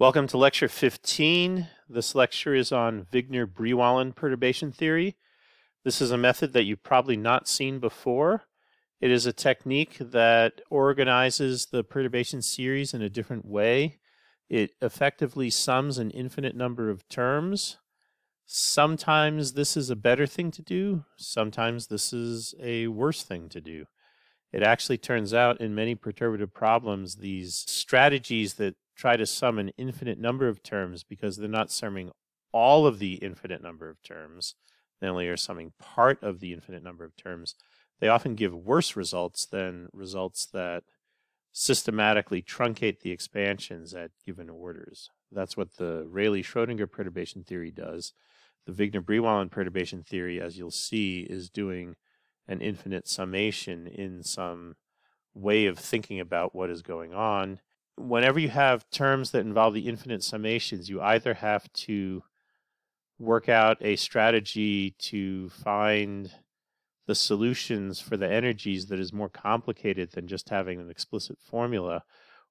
Welcome to lecture 15. This lecture is on Wigner-Brillouin perturbation theory. This is a method that you've probably not seen before. It is a technique that organizes the perturbation series in a different way. It effectively sums an infinite number of terms. Sometimes this is a better thing to do. Sometimes this is a worse thing to do. It actually turns out in many perturbative problems, these strategies that try to sum an infinite number of terms because they're not summing all of the infinite number of terms. They only are summing part of the infinite number of terms. They often give worse results than results that systematically truncate the expansions at given orders. That's what the Rayleigh-Schrodinger perturbation theory does. The Wigner-Brillouin perturbation theory, as you'll see, is doing an infinite summation in some way of thinking about what is going on. Whenever you have terms that involve the infinite summations, you either have to work out a strategy to find the solutions for the energies that is more complicated than just having an explicit formula,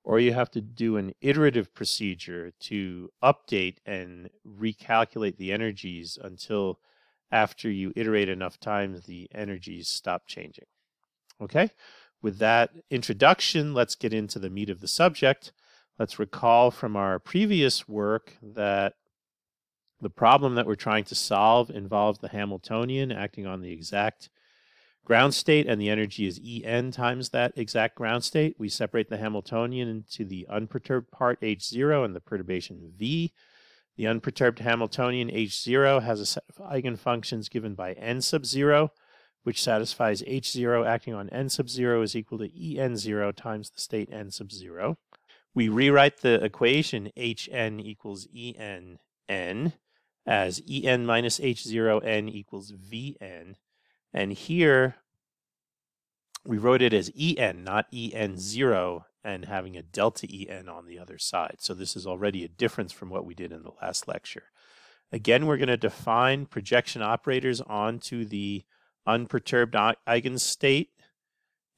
or you have to do an iterative procedure to update and recalculate the energies until after you iterate enough times, the energies stop changing. Okay? With that introduction, let's get into the meat of the subject. Let's recall from our previous work that the problem that we're trying to solve involves the Hamiltonian acting on the exact ground state, and the energy is En times that exact ground state. We separate the Hamiltonian into the unperturbed part H0 and the perturbation V. The unperturbed Hamiltonian H0 has a set of eigenfunctions given by n sub 0 which satisfies H0 acting on n sub 0 is equal to En0 times the state n sub 0. We rewrite the equation Hn equals En n as En minus H0n equals Vn. And here we wrote it as En, not En0, and having a delta En on the other side. So this is already a difference from what we did in the last lecture. Again, we're going to define projection operators onto the unperturbed eigenstate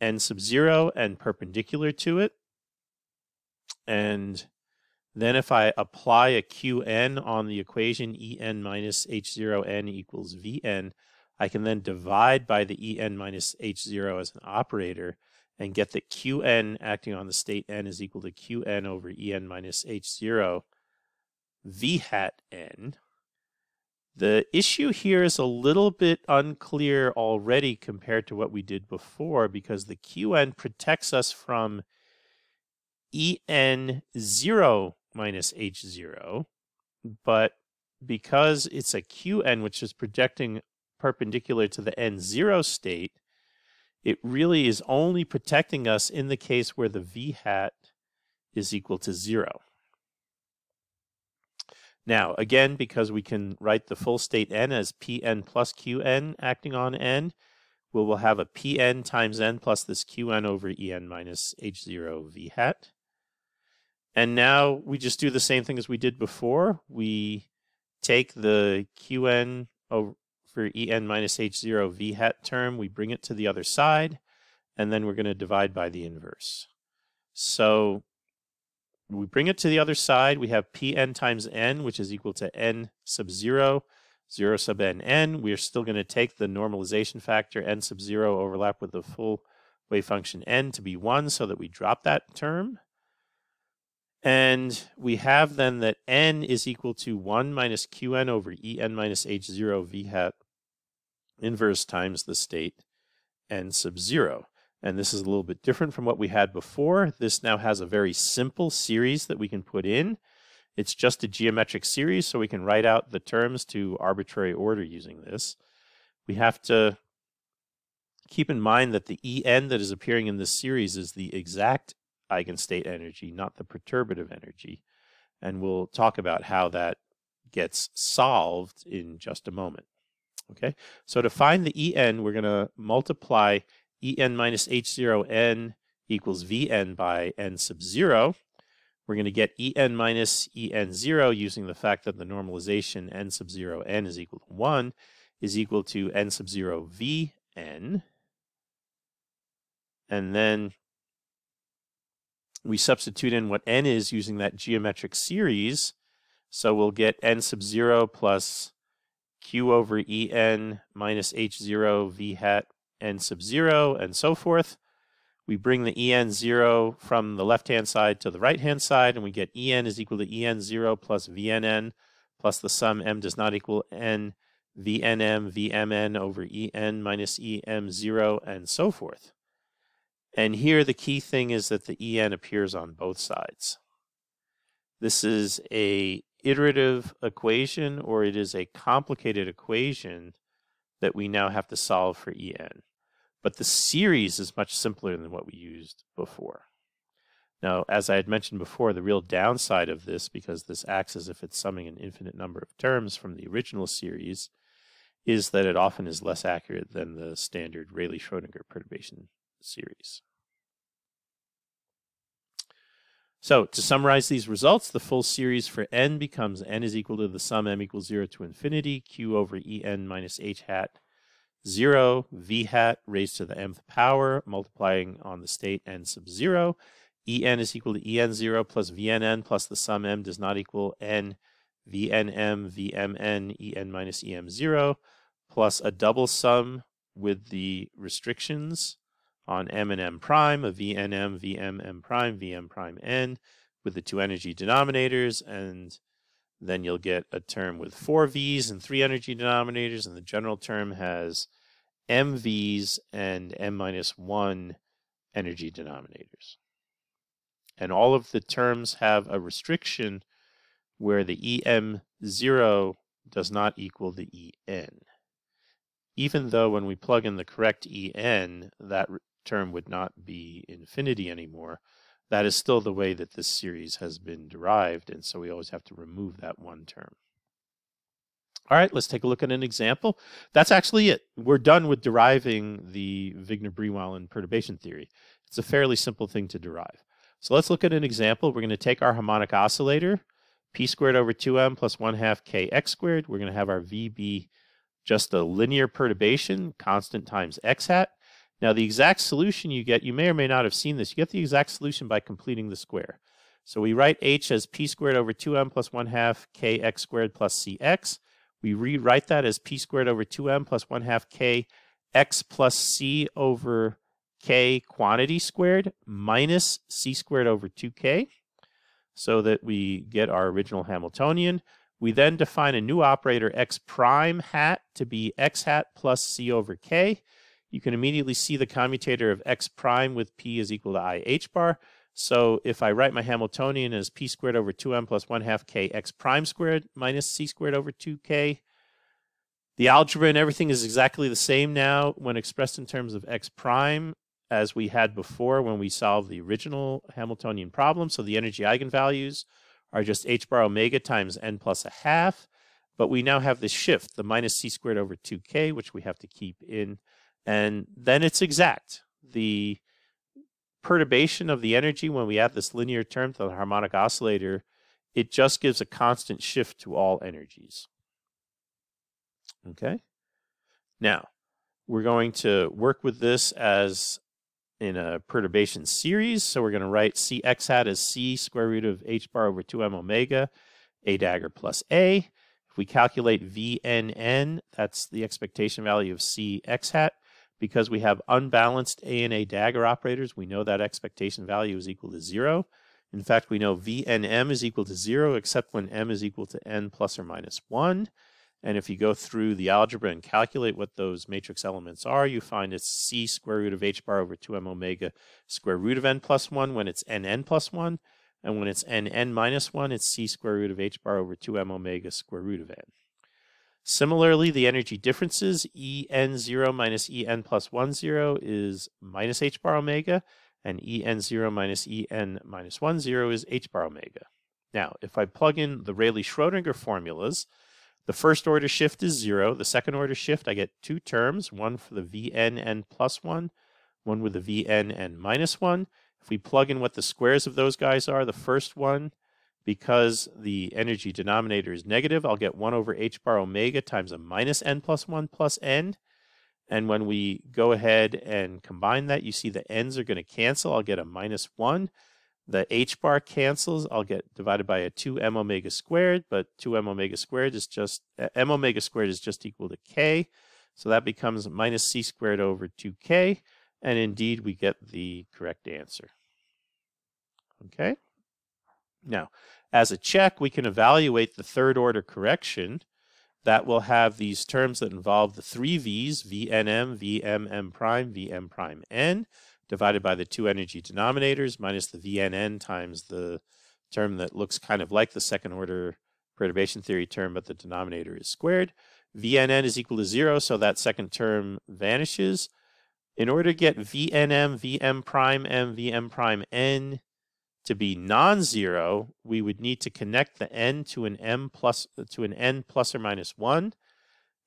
n sub 0 and perpendicular to it. And then if I apply a Qn on the equation En minus H0n equals Vn, I can then divide by the En minus H0 as an operator and get that Qn acting on the state n is equal to Qn over En minus H0 V hat n. The issue here is a little bit unclear already compared to what we did before because the Qn protects us from En0 minus H0, but because it's a Qn which is projecting perpendicular to the N0 state, it really is only protecting us in the case where the V hat is equal to zero. Now, again, because we can write the full state n as Pn plus Qn acting on n, we will have a Pn times n plus this Qn over En minus H0 V hat. And now we just do the same thing as we did before. We take the Qn over for En minus H0 V hat term, we bring it to the other side, and then we're going to divide by the inverse. So we bring it to the other side, we have Pn times n, which is equal to n sub 0, 0 sub n n. We are still going to take the normalization factor n sub 0 overlap with the full wave function n to be 1 so that we drop that term. And we have then that n is equal to 1 minus qn over en minus h0 v hat inverse times the state n sub 0. And this is a little bit different from what we had before. This now has a very simple series that we can put in. It's just a geometric series, so we can write out the terms to arbitrary order using this. We have to keep in mind that the En that is appearing in this series is the exact eigenstate energy, not the perturbative energy. And we'll talk about how that gets solved in just a moment. Okay, so to find the En, we're going to multiply En minus H0n equals Vn by n sub 0. We're going to get En minus En0 using the fact that the normalization n sub 0 n is equal to 1 is equal to n sub 0 Vn. And then We substitute in what n is using that geometric series. So we'll get n sub 0 plus q over en minus h0 v hat n sub 0 and so forth. We bring the en 0 from the left-hand side to the right-hand side, and we get en is equal to en 0 plus vnn plus the sum m does not equal n vnm vmn over en minus em0 and so forth. And here the key thing is that the en appears on both sides. This is a iterative equation or it is a complicated equation that we now have to solve for en. But the series is much simpler than what we used before. Now, as I had mentioned before, the real downside of this, because this acts as if it's summing an infinite number of terms from the original series, is that it often is less accurate than the standard Rayleigh-Schrodinger perturbation series. So to summarize these results, the full series for n becomes n is equal to the sum m equals 0 to infinity, q over en minus h hat 0 v hat raised to the mth power, multiplying on the state n sub 0. En is equal to En 0 plus Vnn plus the sum m does not equal n Vnm Vmn En minus Em 0 plus a double sum with the restrictions on m and m prime of Vnm Vmm prime Vm prime n with the two energy denominators and then you'll get a term with four V's and three energy denominators, and the general term has MVs and M minus one energy denominators. And all of the terms have a restriction where the EM0 does not equal the EN. Even though when we plug in the correct EN, that term would not be infinity anymore, that is still the way that this series has been derived, and so we always have to remove that one term. All right, let's take a look at an example. That's actually it. We're done with deriving the Wigner-Brillouin perturbation theory. It's a fairly simple thing to derive. So let's look at an example. We're going to take our harmonic oscillator, p squared over 2m plus 1 half kx squared. We're going to have our v be just a linear perturbation, constant times x hat. Now the exact solution you get, you may or may not have seen this, you get the exact solution by completing the square. So we write h as p squared over 2m plus 1 half kx squared plus cx. We rewrite that as p squared over 2m plus 1 half k x plus c over k quantity squared minus c squared over 2k so that we get our original Hamiltonian. We then define a new operator x prime hat to be x hat plus c over k. You can immediately see the commutator of x prime with p is equal to i h bar. So if I write my Hamiltonian as p squared over 2m plus 1 half k x prime squared minus c squared over 2k, the algebra and everything is exactly the same now when expressed in terms of x prime as we had before when we solved the original Hamiltonian problem. So the energy eigenvalues are just h bar omega times n plus a half. But we now have this shift, the minus c squared over 2k, which we have to keep in. And then it's exact. The perturbation of the energy when we add this linear term to the harmonic oscillator, it just gives a constant shift to all energies. Okay? Now, we're going to work with this as in a perturbation series. So we're going to write Cx hat as C square root of h bar over 2m omega, A dagger plus A. If we calculate Vnn, that's the expectation value of Cx hat. Because we have unbalanced A and A dagger operators, we know that expectation value is equal to zero. In fact, we know Vnm is equal to zero, except when m is equal to n plus or minus one. And if you go through the algebra and calculate what those matrix elements are, you find it's c square root of h bar over 2m omega square root of n plus 1 when it's nn plus 1. And when it's nn minus 1, it's c square root of h bar over 2m omega square root of n. Similarly, the energy differences, En0 minus En plus 1, 0 is minus h bar omega, and En0 minus En minus 1, 0 is h bar omega. Now, if I plug in the Rayleigh-Schrodinger formulas, the first order shift is 0. The second order shift, I get two terms, one for the Vnn plus 1, one with the Vnn minus 1. If we plug in what the squares of those guys are, the first one because the energy denominator is negative, I'll get 1 over h bar omega times a minus n plus 1 plus n. And when we go ahead and combine that, you see the n's are going to cancel. I'll get a minus 1. The h bar cancels. I'll get divided by a 2m omega squared, but 2m omega squared is just, uh, m omega squared is just equal to k. So that becomes minus c squared over 2k. And indeed, we get the correct answer. Okay. Now, as a check, we can evaluate the third order correction. That will have these terms that involve the three V's, VNM, VMM prime, VM prime N, divided by the two energy denominators minus the VNN times the term that looks kind of like the second order perturbation theory term, but the denominator is squared. VNN is equal to zero, so that second term vanishes. In order to get VNM, VM prime M, VM prime N to be non-zero, we would need to connect the n to an m plus to an n plus or minus one,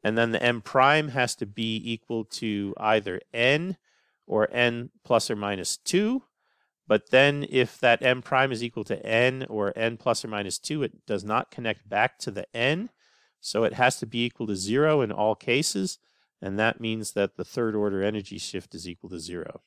and then the m prime has to be equal to either n or n plus or minus two. But then if that m prime is equal to n or n plus or minus two, it does not connect back to the n. So it has to be equal to zero in all cases. And that means that the third order energy shift is equal to zero.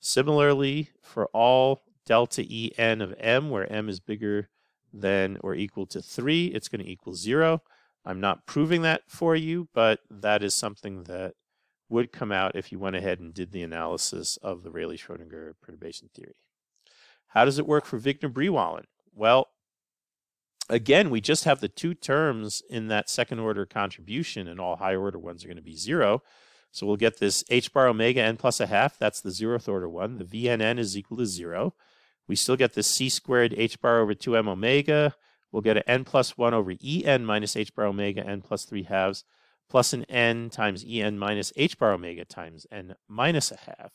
Similarly, for all delta En of m, where m is bigger than or equal to 3, it's going to equal 0. I'm not proving that for you, but that is something that would come out if you went ahead and did the analysis of the Rayleigh-Schrodinger perturbation theory. How does it work for Wigner-Brillouin? Well, again, we just have the two terms in that second order contribution, and all higher order ones are going to be 0. So we'll get this h bar omega n plus a half. That's the zeroth order one. The vnn is equal to 0. We still get the c squared h bar over 2m omega. We'll get an n plus 1 over en minus h bar omega n plus 3 halves plus an n times en minus h bar omega times n minus a half.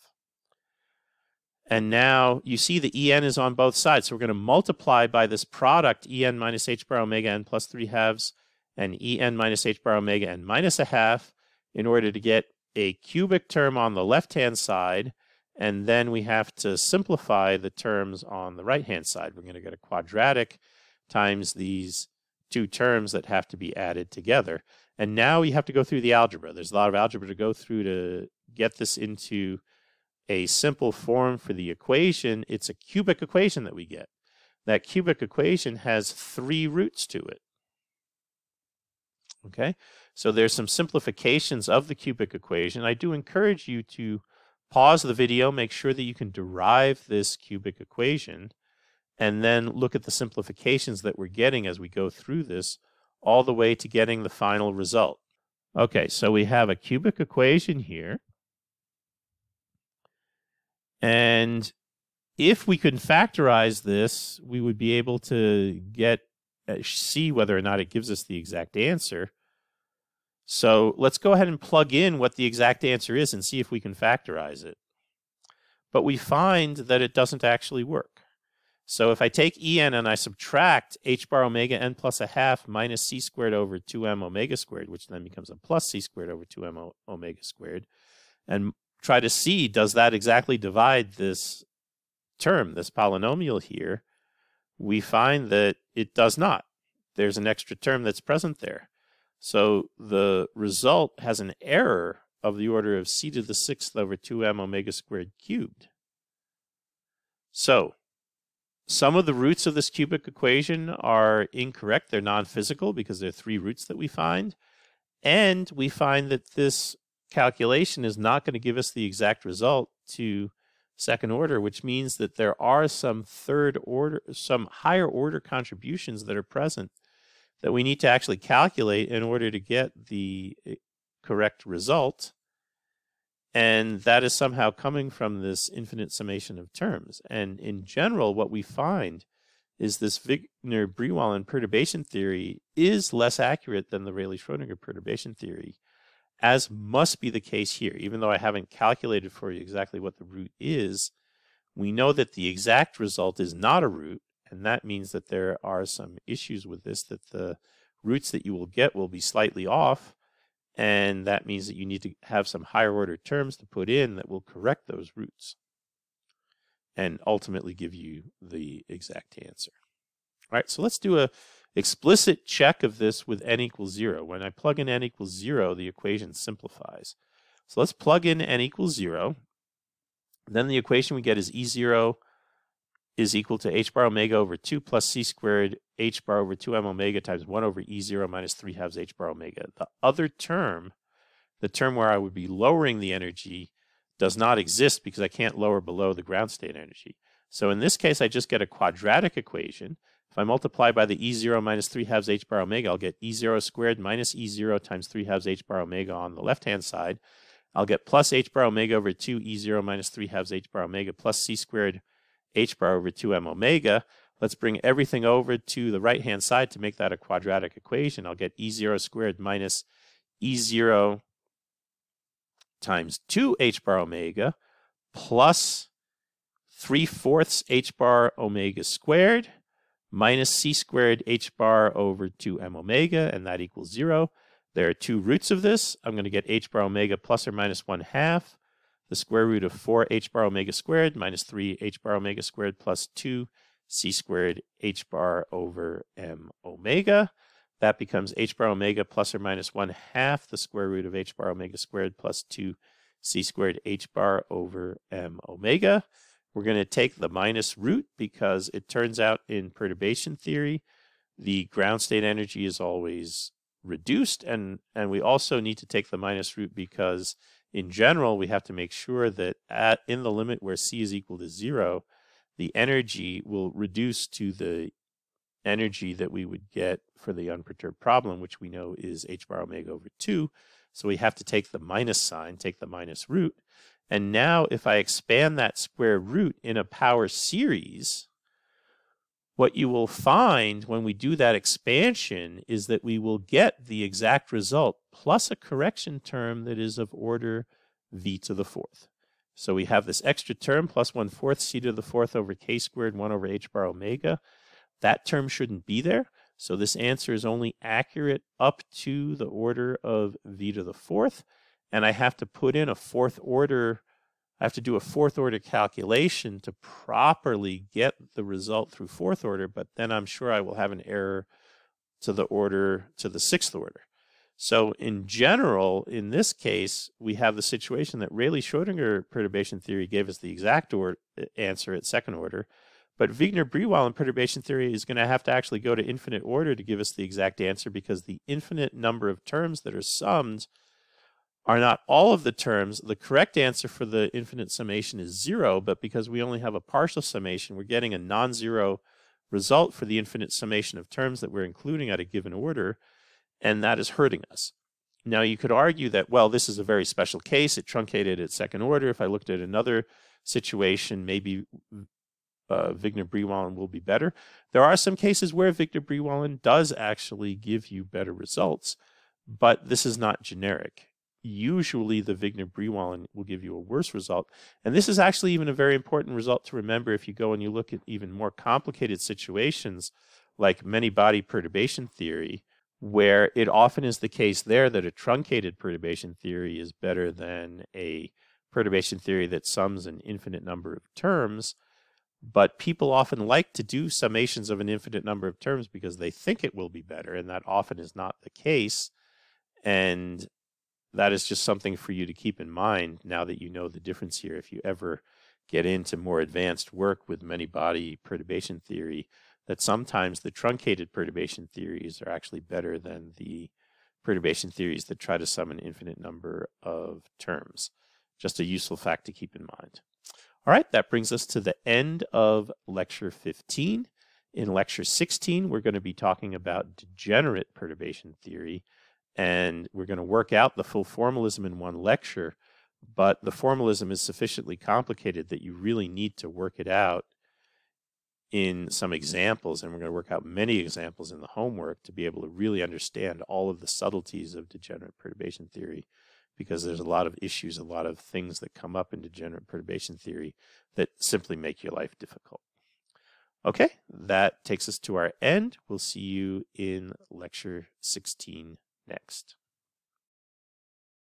And now you see the en is on both sides. So we're going to multiply by this product en minus h bar omega n plus 3 halves and en minus h bar omega n minus a half in order to get a cubic term on the left-hand side and then we have to simplify the terms on the right-hand side. We're going to get a quadratic times these two terms that have to be added together. And now you have to go through the algebra. There's a lot of algebra to go through to get this into a simple form for the equation. It's a cubic equation that we get. That cubic equation has three roots to it. Okay, so there's some simplifications of the cubic equation. I do encourage you to pause the video, make sure that you can derive this cubic equation, and then look at the simplifications that we're getting as we go through this, all the way to getting the final result. Okay, so we have a cubic equation here. And if we could factorize this, we would be able to get uh, see whether or not it gives us the exact answer. So let's go ahead and plug in what the exact answer is and see if we can factorize it. But we find that it doesn't actually work. So if I take En and I subtract h bar omega n plus a half minus c squared over 2m omega squared, which then becomes a plus c squared over 2m omega squared, and try to see does that exactly divide this term, this polynomial here, we find that it does not. There's an extra term that's present there. So the result has an error of the order of c to the sixth over 2m omega squared cubed. So some of the roots of this cubic equation are incorrect. They're non-physical because there are three roots that we find. And we find that this calculation is not going to give us the exact result to second order, which means that there are some third order, some higher order contributions that are present that we need to actually calculate in order to get the eh, correct result. And that is somehow coming from this infinite summation of terms. And in general, what we find is this Wigner-Brillouin perturbation theory is less accurate than the Rayleigh-Schrodinger perturbation theory, as must be the case here. Even though I haven't calculated for you exactly what the root is, we know that the exact result is not a root, and that means that there are some issues with this, that the roots that you will get will be slightly off. And that means that you need to have some higher order terms to put in that will correct those roots and ultimately give you the exact answer. All right, so let's do a explicit check of this with n equals 0. When I plug in n equals 0, the equation simplifies. So let's plug in n equals 0. Then the equation we get is E0 is equal to h bar omega over 2 plus c squared h bar over 2m omega times 1 over e0 minus 3 halves h bar omega. The other term, the term where I would be lowering the energy, does not exist because I can't lower below the ground state energy. So in this case, I just get a quadratic equation. If I multiply by the E0 minus 3 halves h bar omega, I'll get E0 squared minus E0 times 3 halves h bar omega on the left-hand side. I'll get plus h bar omega over 2 E0 minus 3 halves h bar omega plus c squared h bar over 2m omega. Let's bring everything over to the right-hand side to make that a quadratic equation. I'll get E0 squared minus E0 times 2 h bar omega plus 3 fourths h bar omega squared minus c squared h bar over 2m omega, and that equals 0. There are two roots of this. I'm going to get h bar omega plus or minus 1 half, the square root of 4 h bar omega squared minus 3 h bar omega squared plus 2 c squared h bar over m omega. That becomes h bar omega plus or minus 1 half the square root of h bar omega squared plus 2 c squared h bar over m omega. We're going to take the minus root because it turns out in perturbation theory, the ground state energy is always reduced. And, and we also need to take the minus root because in general, we have to make sure that at in the limit where C is equal to zero, the energy will reduce to the energy that we would get for the unperturbed problem, which we know is h bar omega over 2. So we have to take the minus sign, take the minus root, and now if I expand that square root in a power series, what you will find when we do that expansion is that we will get the exact result plus a correction term that is of order v to the fourth. So we have this extra term plus 1 fourth c to the fourth over k squared 1 over h bar omega. That term shouldn't be there. So this answer is only accurate up to the order of v to the fourth and I have to put in a fourth order, I have to do a fourth order calculation to properly get the result through fourth order, but then I'm sure I will have an error to the order, to the sixth order. So in general, in this case, we have the situation that Rayleigh-Schrodinger perturbation theory gave us the exact or eh, answer at second order, but Wigner-Brillouin perturbation theory is going to have to actually go to infinite order to give us the exact answer because the infinite number of terms that are summed are not all of the terms. The correct answer for the infinite summation is zero, but because we only have a partial summation, we're getting a non-zero result for the infinite summation of terms that we're including at a given order, and that is hurting us. Now you could argue that, well, this is a very special case. It truncated at second order. If I looked at another situation, maybe uh, Wigner-Brillouin will be better. There are some cases where Wigner-Brillouin does actually give you better results, but this is not generic usually the Wigner-Brillouin will give you a worse result. And this is actually even a very important result to remember if you go and you look at even more complicated situations like many body perturbation theory, where it often is the case there that a truncated perturbation theory is better than a perturbation theory that sums an infinite number of terms. But people often like to do summations of an infinite number of terms because they think it will be better, and that often is not the case. And that is just something for you to keep in mind now that you know the difference here. If you ever get into more advanced work with many body perturbation theory, that sometimes the truncated perturbation theories are actually better than the perturbation theories that try to sum an infinite number of terms. Just a useful fact to keep in mind. All right, that brings us to the end of lecture 15. In lecture 16, we're going to be talking about degenerate perturbation theory and we're going to work out the full formalism in one lecture, but the formalism is sufficiently complicated that you really need to work it out in some examples, and we're going to work out many examples in the homework to be able to really understand all of the subtleties of degenerate perturbation theory, because there's a lot of issues, a lot of things that come up in degenerate perturbation theory that simply make your life difficult. Okay, that takes us to our end. We'll see you in lecture 16 next.